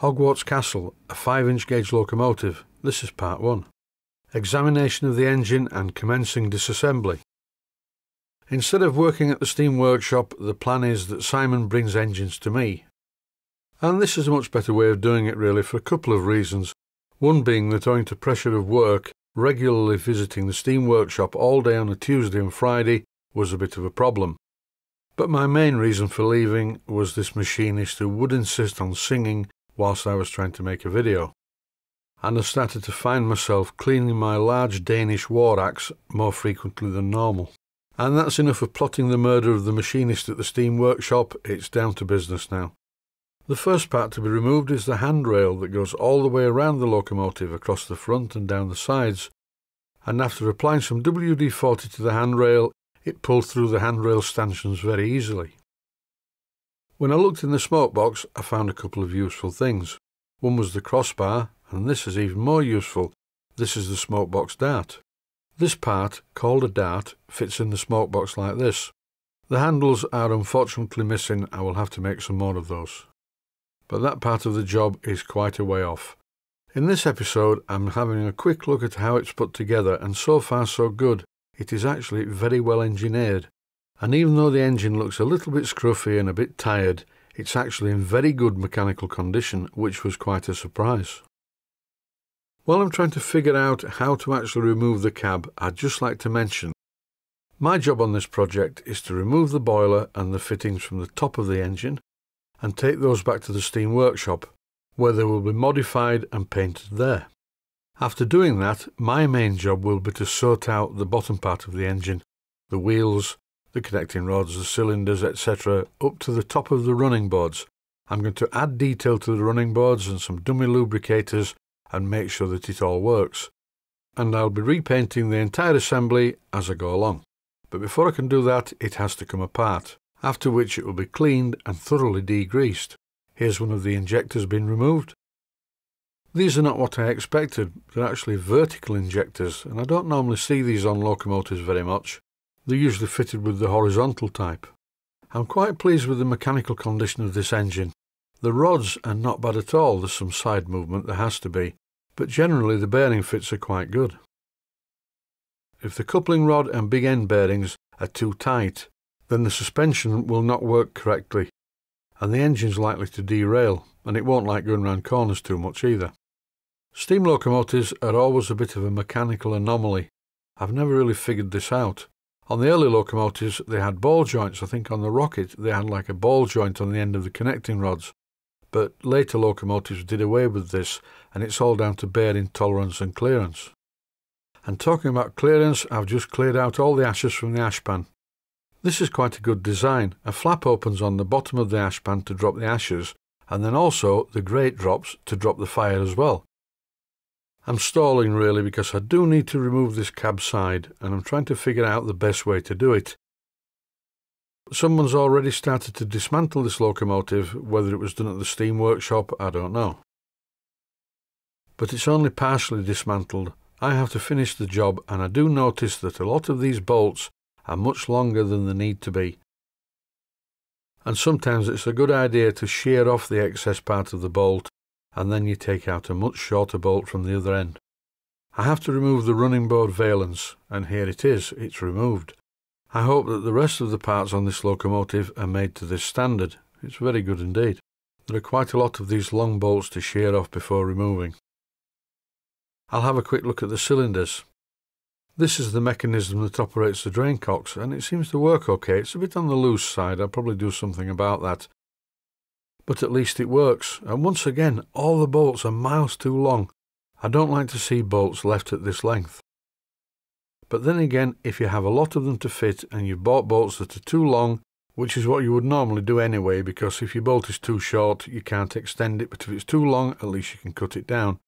Hogwarts Castle, a 5 inch gauge locomotive. This is part 1. Examination of the engine and commencing disassembly. Instead of working at the steam workshop, the plan is that Simon brings engines to me. And this is a much better way of doing it, really, for a couple of reasons. One being that owing to pressure of work, regularly visiting the steam workshop all day on a Tuesday and Friday was a bit of a problem. But my main reason for leaving was this machinist who would insist on singing whilst I was trying to make a video. And I started to find myself cleaning my large Danish war axe more frequently than normal. And that's enough of plotting the murder of the machinist at the steam workshop, it's down to business now. The first part to be removed is the handrail that goes all the way around the locomotive across the front and down the sides, and after applying some WD-40 to the handrail, it pulled through the handrail stanchions very easily. When I looked in the smoke box, I found a couple of useful things. One was the crossbar, and this is even more useful. This is the smoke box dart. This part, called a dart, fits in the smoke box like this. The handles are unfortunately missing, I will have to make some more of those. But that part of the job is quite a way off. In this episode, I'm having a quick look at how it's put together, and so far so good. It is actually very well engineered and even though the engine looks a little bit scruffy and a bit tired, it's actually in very good mechanical condition, which was quite a surprise. While I'm trying to figure out how to actually remove the cab, I'd just like to mention my job on this project is to remove the boiler and the fittings from the top of the engine and take those back to the steam workshop, where they will be modified and painted there. After doing that, my main job will be to sort out the bottom part of the engine, the wheels, the connecting rods, the cylinders, etc., up to the top of the running boards. I'm going to add detail to the running boards and some dummy lubricators and make sure that it all works. And I'll be repainting the entire assembly as I go along. But before I can do that, it has to come apart, after which it will be cleaned and thoroughly degreased. Here's one of the injectors being removed. These are not what I expected, they're actually vertical injectors, and I don't normally see these on locomotives very much. They're usually fitted with the horizontal type. I'm quite pleased with the mechanical condition of this engine. The rods are not bad at all, there's some side movement, there has to be, but generally the bearing fits are quite good. If the coupling rod and big end bearings are too tight, then the suspension will not work correctly, and the engine's likely to derail, and it won't like going round corners too much either. Steam locomotives are always a bit of a mechanical anomaly. I've never really figured this out. On the early locomotives, they had ball joints. I think on the Rocket, they had like a ball joint on the end of the connecting rods. But later locomotives did away with this, and it's all down to bearing tolerance and clearance. And talking about clearance, I've just cleared out all the ashes from the ashpan. This is quite a good design. A flap opens on the bottom of the ashpan to drop the ashes, and then also the grate drops to drop the fire as well. I'm stalling really because I do need to remove this cab side and I'm trying to figure out the best way to do it. Someone's already started to dismantle this locomotive, whether it was done at the steam workshop, I don't know. But it's only partially dismantled. I have to finish the job and I do notice that a lot of these bolts are much longer than they need to be. And sometimes it's a good idea to shear off the excess part of the bolt and then you take out a much shorter bolt from the other end. I have to remove the running board valence, and here it is, it's removed. I hope that the rest of the parts on this locomotive are made to this standard. It's very good indeed. There are quite a lot of these long bolts to shear off before removing. I'll have a quick look at the cylinders. This is the mechanism that operates the drain cocks, and it seems to work okay. It's a bit on the loose side, I'll probably do something about that but at least it works. And once again, all the bolts are miles too long. I don't like to see bolts left at this length. But then again, if you have a lot of them to fit and you've bought bolts that are too long, which is what you would normally do anyway, because if your bolt is too short, you can't extend it, but if it's too long, at least you can cut it down.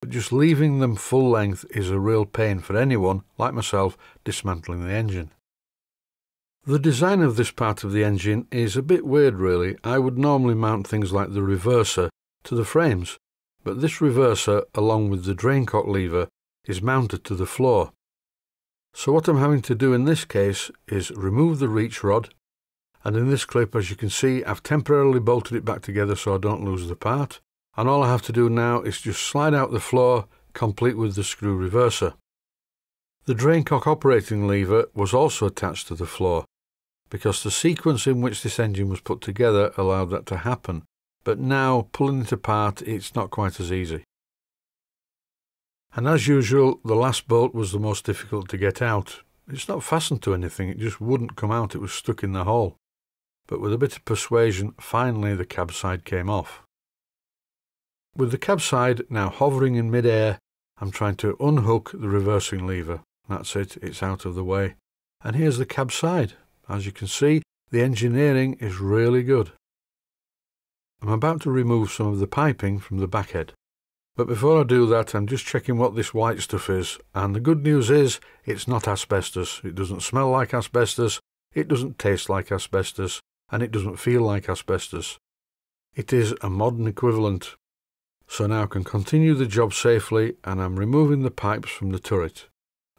But just leaving them full length is a real pain for anyone, like myself, dismantling the engine. The design of this part of the engine is a bit weird really. I would normally mount things like the reverser to the frames, but this reverser, along with the draincock lever, is mounted to the floor. So what I'm having to do in this case is remove the reach rod, and in this clip as you can see I've temporarily bolted it back together so I don't lose the part, and all I have to do now is just slide out the floor, complete with the screw reverser. The drain cock operating lever was also attached to the floor, because the sequence in which this engine was put together allowed that to happen, but now pulling it apart it's not quite as easy. And as usual, the last bolt was the most difficult to get out. It's not fastened to anything, it just wouldn't come out, it was stuck in the hole. But with a bit of persuasion, finally the cab side came off. With the cab side now hovering in mid-air, I'm trying to unhook the reversing lever. That's it, it's out of the way. And here's the cab side. As you can see, the engineering is really good. I'm about to remove some of the piping from the back backhead. But before I do that, I'm just checking what this white stuff is, and the good news is it's not asbestos. It doesn't smell like asbestos, it doesn't taste like asbestos, and it doesn't feel like asbestos. It is a modern equivalent. So now I can continue the job safely, and I'm removing the pipes from the turret.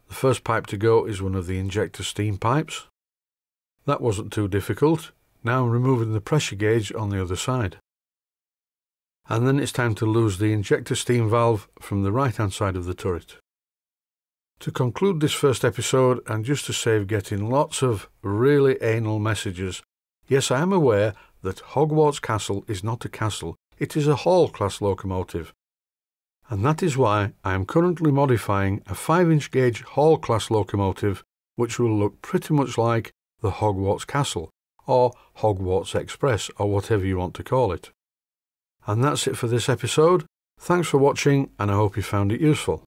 The first pipe to go is one of the injector steam pipes. That wasn't too difficult. Now I'm removing the pressure gauge on the other side and then it's time to lose the injector steam valve from the right hand side of the turret. To conclude this first episode, and just to save getting lots of really anal messages, yes, I am aware that Hogwarts Castle is not a castle, it is a Hall class locomotive. And that is why I am currently modifying a 5 inch gauge Hall class locomotive which will look pretty much like the Hogwarts Castle, or Hogwarts Express, or whatever you want to call it. And that's it for this episode. Thanks for watching, and I hope you found it useful.